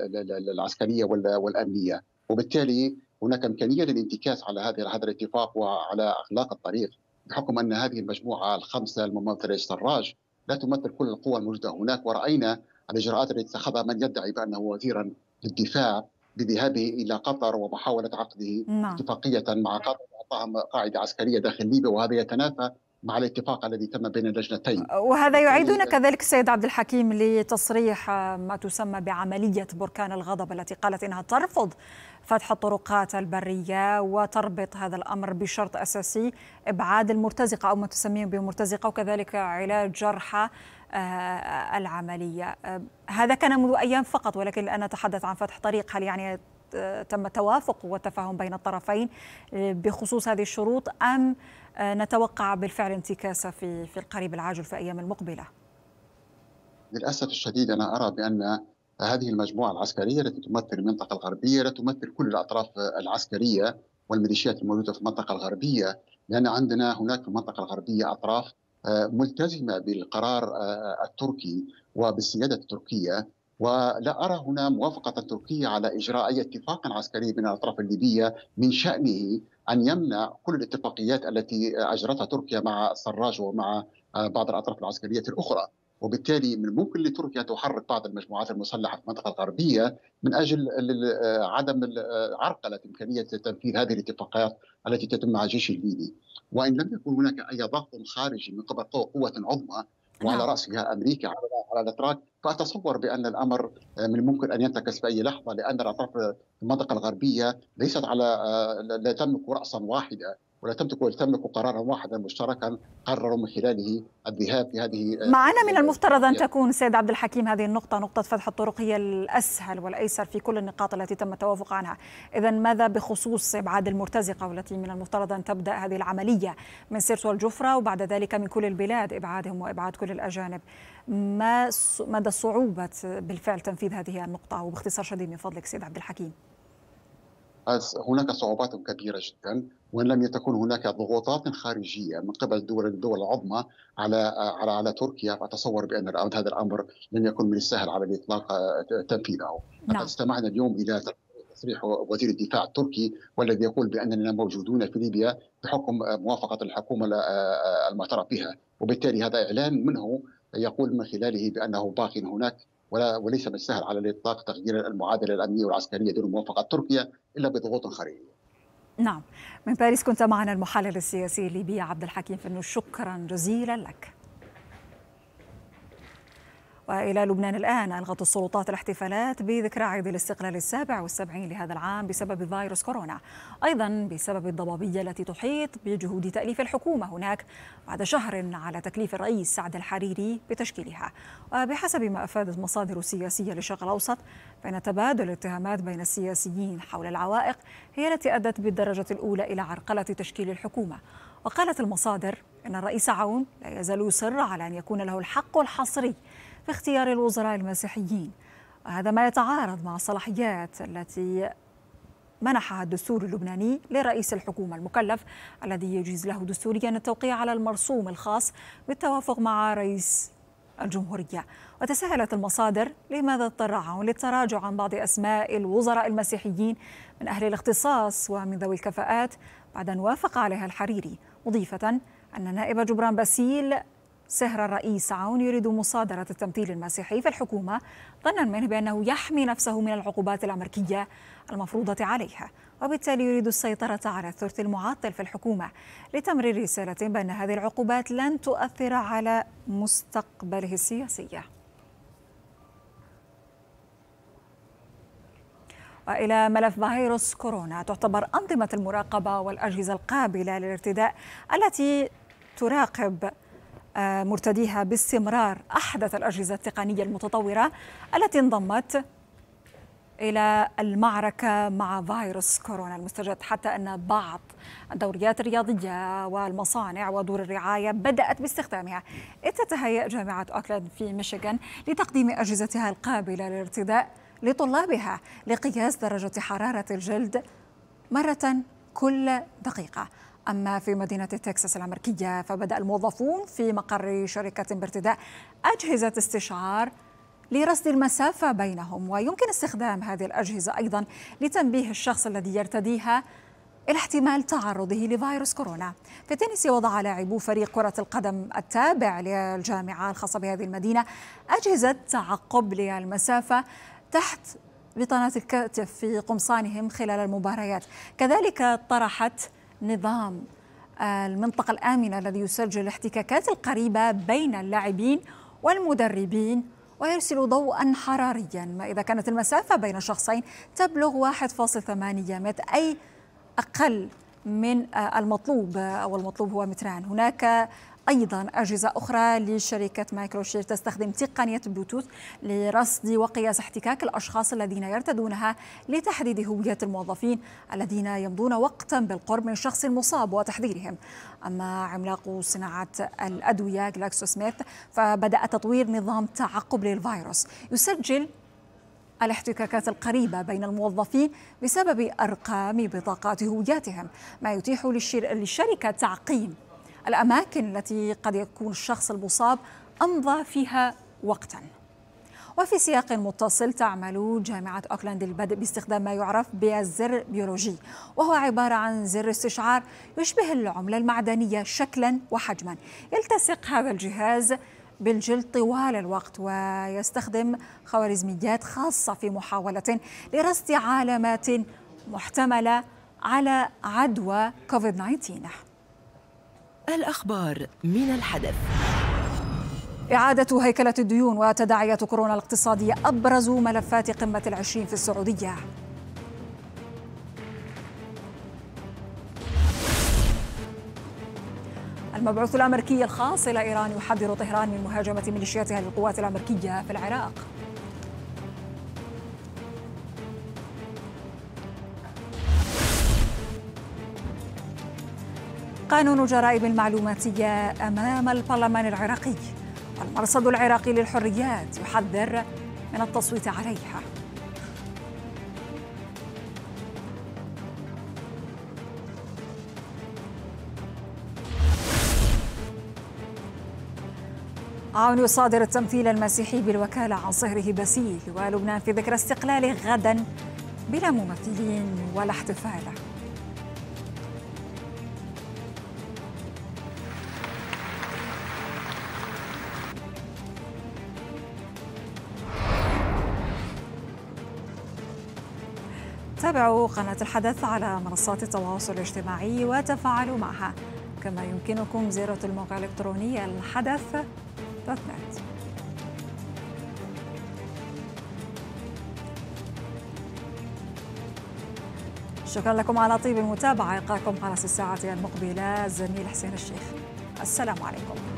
العسكرية والأمنية وبالتالي هناك إمكانية للانتكاس على هذا هذا الاتفاق وعلى أخلاق الطريق بحكم أن هذه المجموعة الخمسة الممثلة السراج لا تمثل كل القوى الموجودة هناك ورأينا الاجراءات التي اتخذها من يدعي بأنه وزيرا للدفاع بذهابه إلى قطر ومحاولة عقده نعم. اتفاقية مع قطر قاعدة عسكرية داخل ليبيا وهذا يتنافى مع الاتفاق الذي تم بين اللجنتين وهذا يعيدنا كذلك السيد عبد الحكيم لتصريح ما تسمى بعملية بركان الغضب التي قالت إنها ترفض فتح الطرقات البرية وتربط هذا الأمر بشرط أساسي إبعاد المرتزقة أو ما تسميه بمرتزقة وكذلك علاج جرحى آه، العملية. آه، هذا كان منذ أيام فقط ولكن الآن نتحدث عن فتح طريق. هل يعني تم توافق وتفاهم بين الطرفين بخصوص هذه الشروط أم نتوقع بالفعل انتكاسة في في القريب العاجل في الأيام المقبلة للأسف الشديد أنا أرى بأن هذه المجموعة العسكرية التي تمثل المنطقة الغربية لا تمثل كل الأطراف العسكرية والميليشيات الموجودة في المنطقة الغربية لأن عندنا هناك في المنطقة الغربية أطراف آه، ملتزمة بالقرار آه، التركي وبالسيادة التركية. ولا أرى هنا موافقة تركية على إجراء أي اتفاق عسكري بين الأطراف الليبية من شأنه أن يمنع كل الاتفاقيات التي أجرتها تركيا مع السراج ومع آه، بعض الأطراف العسكرية الأخرى. وبالتالي من الممكن لتركيا تحرك بعض المجموعات المسلحة في المنطقة الغربية من أجل عدم عرقله امكانيه تنفيذ هذه الاتفاقات التي تتم مع الجيش الليبي. وإن لم يكن هناك أي ضغط خارجي من قبل قوة عظمى وعلى نعم. رأسها أمريكا على الاتراك فأتصور بأن الأمر من الممكن أن ينتكس في أي لحظة لأن الأطراف في المنطقة الغربية ليست على لا تملك راسا واحدة ولا تملك تملك قرارا واحدا مشتركا قرروا من خلاله الذهاب في هذه معنا من المفترض أن تكون سيد عبد الحكيم هذه النقطة نقطة فتح الطرق هي الأسهل والأيسر في كل النقاط التي تم التوافق عنها. اذا ماذا بخصوص إبعاد المرتزقة والتي من المفترض أن تبدأ هذه العملية من سيرت والجفرة وبعد ذلك من كل البلاد إبعادهم وإبعاد كل الأجانب؟ ما مدى صعوبة بالفعل تنفيذ هذه النقطة؟ وباختصار شديد من فضلك سيد عبد الحكيم. هناك صعوبات كبيرة جدا وإن لم تكن هناك ضغوطات خارجية من قبل الدول الدول العظمى على على على تركيا. فأتصور بأن هذا الأمر لن يكون من السهل على الإطلاق تنفيذه. نعم. استمعنا اليوم إلى تصريح وزير الدفاع التركي والذي يقول بأننا موجودون في ليبيا بحكم موافقة الحكومة آه، المعترف بها. وبالتالي هذا إعلان منه يقول من خلاله بأنه باق هناك ولا وليس من السهل على الإطلاق تغيير المعادلة الأمنية والعسكرية دون موافقة تركيا إلا بضغوط خارجية. نعم من باريس كنت معنا المحلل السياسي الليبي عبد الحكيم فنو شكرا جزيلا لك. وإلى لبنان الآن ألغت السلطات الاحتفالات بذكرى عيد الاستقلال السابع والسبعين لهذا العام بسبب فيروس كورونا. أيضا بسبب الضبابية التي تحيط بجهود تأليف الحكومة هناك بعد شهر على تكليف الرئيس سعد الحريري بتشكيلها. وبحسب ما أفادت مصادر سياسية للشرق الأوسط فإن تبادل الاتهامات بين السياسيين حول العوائق هي التي أدت بالدرجة الأولى إلى عرقلة تشكيل الحكومة. وقالت المصادر أن الرئيس عون لا يزال يصر على أن يكون له الحق الحصري في اختيار الوزراء المسيحيين. وهذا ما يتعارض مع الصلاحيات التي منحها الدستور اللبناني لرئيس الحكومة المكلف الذي يجيز له دستوريا التوقيع على المرسوم الخاص بالتوافق مع رئيس الجمهورية. وتساءلت المصادر لماذا اضطر عون للتراجع عن بعض أسماء الوزراء المسيحيين من أهل الاختصاص ومن ذوي الكفاءات بعد أن وافق عليها الحريري مضيفة أن نائب جبران باسيل سهر الرئيس عون يريد مصادرة التمثيل المسيحي في الحكومة ظنا منه بأنه يحمي نفسه من العقوبات الأمريكية المفروضة عليها وبالتالي يريد السيطرة على الثلث المعطل في الحكومة لتمرير رسالة بأن هذه العقوبات لن تؤثر على مستقبله السياسي. وإلى ملف فيروس كورونا تعتبر أنظمة المراقبة والأجهزة القابلة للارتداء التي تراقب مرتديها باستمرار أحدث الأجهزة التقنية المتطورة التي انضمت إلى المعركة مع فيروس كورونا المستجد حتى أن بعض الدوريات الرياضية والمصانع ودور الرعاية بدأت باستخدامها. إذ تتهيأ جامعة أوكلاند في ميشيغان لتقديم أجهزتها القابلة للارتداء لطلابها لقياس درجة حرارة الجلد مرة كل دقيقة. أما في مدينة تكساس الأمريكية فبدأ الموظفون في مقر شركة بارتداء أجهزة استشعار لرصد المسافة بينهم ويمكن استخدام هذه الأجهزة أيضا لتنبيه الشخص الذي يرتديها إلى احتمال تعرضه لفيروس كورونا. في التنس وضع لاعبو فريق كرة القدم التابع للجامعة الخاصة بهذه المدينة أجهزة تعقب للمسافة تحت بطانات الكتف في قمصانهم خلال المباريات. كذلك طرحت نظام المنطقة الآمنة الذي يسجل الاحتكاكات القريبة بين اللاعبين والمدربين ويرسل ضوءا حراريا. ما إذا كانت المسافة بين شخصين تبلغ 1.8 متر أي أقل من المطلوب. أو المطلوب هو متران. هناك أيضا أجهزة أخرى لشركة مايكروشير تستخدم تقنية بلوتوث لرصد وقياس احتكاك الأشخاص الذين يرتدونها لتحديد هوية الموظفين الذين يمضون وقتا بالقرب من الشخص المصاب وتحذيرهم. أما عملاق صناعة الأدوية جلاكسو سميث فبدأ تطوير نظام تعقب للفيروس يسجل الاحتكاكات القريبة بين الموظفين بسبب أرقام بطاقات هوياتهم ما يتيح للشركة تعقيم الأماكن التي قد يكون الشخص المصاب أمضى فيها وقتا. وفي سياق متصل تعمل جامعة أوكلاند البدء باستخدام ما يعرف بالزر بيولوجي وهو عبارة عن زر استشعار يشبه العملة المعدنية شكلا وحجما. يلتصق هذا الجهاز بالجلد طوال الوقت ويستخدم خوارزميات خاصة في محاولة لرصد علامات محتملة على عدوى كوفيد 19 الأخبار من الحدث. إعادة هيكلة الديون وتداعيات كورونا الاقتصادية أبرز ملفات قمة العشرين في السعودية. المبعوث الأمريكي الخاص إلى إيران يحذر طهران من مهاجمة ميليشياتها للقوات الأمريكية في العراق. قانون جرائم المعلوماتية أمام البرلمان العراقي. والمرصد العراقي للحريات يحذر من التصويت عليها. عون يصادر التمثيل المسيحي بالوكالة عن صهره بسيل ولبنان في ذكرى استقلاله غدا بلا ممثلين ولا احتفال تابعوا قناة الحدث على منصات التواصل الاجتماعي وتفاعلوا معها. كما يمكنكم زيارة الموقع الإلكتروني الحدث دوت نت. شكرا لكم على طيب المتابعة. يلقاكم على الساعة المقبلة الزميل حسين الشيخ. السلام عليكم.